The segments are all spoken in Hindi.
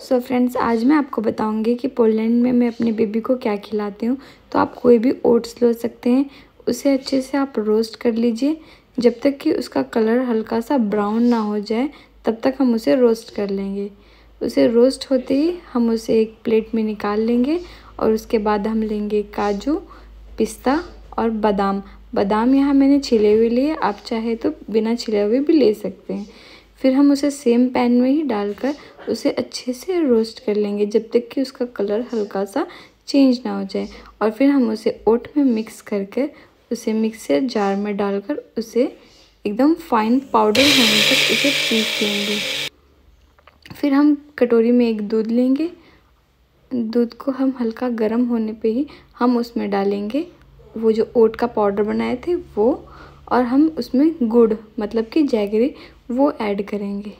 सो so फ्रेंड्स आज मैं आपको बताऊँगी कि पोलैंड में मैं अपने बेबी को क्या खिलाती हूँ। तो आप कोई भी ओट्स ले सकते हैं। उसे अच्छे से आप रोस्ट कर लीजिए। जब तक कि उसका कलर हल्का सा ब्राउन ना हो जाए, तब तक हम उसे रोस्ट कर लेंगे। उसे रोस्ट होते ही हम उसे एक प्लेट में निकाल लेंगे और उसके बाद हम लेंगे काजू, पिस्ता और बादाम। बादाम यहाँ मैंने छिले हुए लिए, आप चाहे तो बिना छिले हुए भी ले सकते हैं। फिर हम उसे सेम पैन में ही डालकर उसे अच्छे से रोस्ट कर लेंगे, जब तक कि उसका कलर हल्का सा चेंज ना हो जाए। और फिर हम उसे ओट में मिक्स करके उसे मिक्सर जार में डालकर उसे एकदम फाइन पाउडर होने तक उसे पीस लेंगे। फिर हम कटोरी में एक दूध लेंगे। दूध को हम हल्का गर्म होने पे ही हम उसमें डालेंगे। वो जो ओट का पाउडर बनाए थे, वो और हम उसमें गुड़ मतलब कि जैगरी, वो ऐड करेंगे।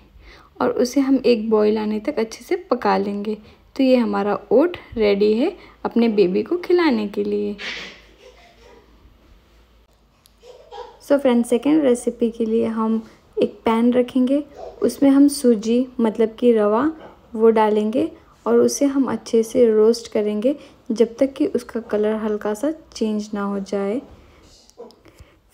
और उसे हम एक बॉईल आने तक अच्छे से पका लेंगे। तो ये हमारा ओट रेडी है अपने बेबी को खिलाने के लिए। सो फ्रेंड सेकेंड रेसिपी के लिए हम एक पैन रखेंगे। उसमें हम सूजी मतलब कि रवा, वो डालेंगे और उसे हम अच्छे से रोस्ट करेंगे जब तक कि उसका कलर हल्का सा चेंज ना हो जाए।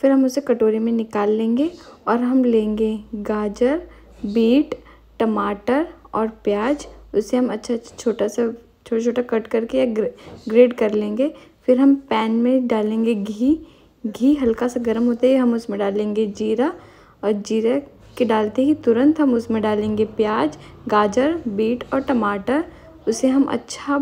फिर हम उसे कटोरी में निकाल लेंगे और हम लेंगे गाजर, बीट, टमाटर और प्याज। उसे हम अच्छा छोटा सा, छोटा छोटा कट करके या ग्रेड कर लेंगे। फिर हम पैन में डालेंगे घी। घी हल्का सा गर्म होते ही हम उसमें डालेंगे जीरा और जीरा के डालते ही तुरंत हम उसमें डालेंगे प्याज, गाजर, बीट और टमाटर। उसे हम अच्छा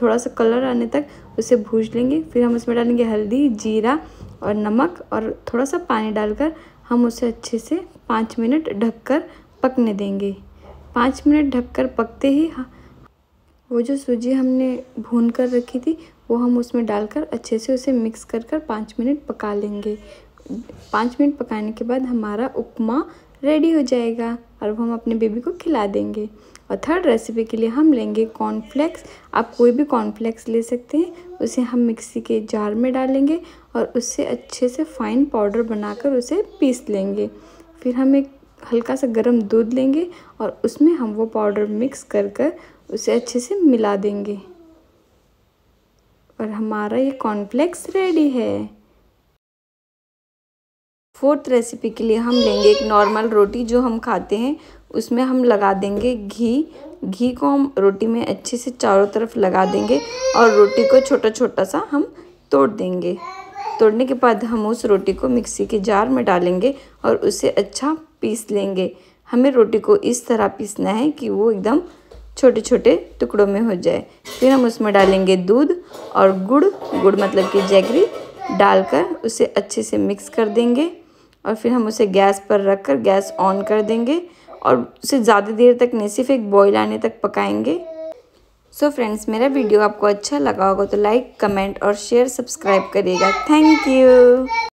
थोड़ा सा कलर आने तक उसे भूज लेंगे। फिर हम उसमें डालेंगे हल्दी, जीरा और नमक और थोड़ा सा पानी डालकर हम उसे अच्छे से पाँच मिनट ढककर पकने देंगे। पाँच मिनट ढककर पकते ही वो जो सूजी हमने भून कर रखी थी, वो हम उसमें डालकर अच्छे से उसे मिक्स कर कर पाँच मिनट पका लेंगे। पाँच मिनट पकाने के बाद हमारा उपमा रेडी हो जाएगा और वो हम अपने बेबी को खिला देंगे। और थर्ड रेसिपी के लिए हम लेंगे कॉर्नफ्लेक्स आप कोई भी कॉर्नफ्लेक्स ले सकते हैं, उसे हम मिक्सी के जार में डालेंगे और उससे अच्छे से फाइन पाउडर बनाकर उसे पीस लेंगे। फिर हम एक हल्का सा गर्म दूध लेंगे और उसमें हम वो पाउडर मिक्स कर कर उसे अच्छे से मिला देंगे। और हमारा ये कॉर्नफ्लेक्स रेडी है। फोर्थ रेसिपी के लिए हम लेंगे एक नॉर्मल रोटी जो हम खाते हैं। उसमें हम लगा देंगे घी। घी को हम रोटी में अच्छे से चारों तरफ़ लगा देंगे और रोटी को छोटा छोटा सा हम तोड़ देंगे। तोड़ने के बाद हम उस रोटी को मिक्सी के जार में डालेंगे और उसे अच्छा पीस लेंगे। हमें रोटी को इस तरह पीसना है कि वो एकदम छोटे छोटे टुकड़ों में हो जाए। फिर हम उसमें डालेंगे दूध और गुड़। गुड़ मतलब कि जैगरी डालकर उसे अच्छे से मिक्स कर देंगे। और फिर हम उसे गैस पर रख कर गैस ऑन कर देंगे और उसे ज़्यादा देर तक नहीं, सिर्फ़ एक बॉईल आने तक पकाएँगे। सो so फ्रेंड्स मेरा वीडियो आपको अच्छा लगा होगा तो लाइक कमेंट और शेयर सब्सक्राइब करिएगा। Thank you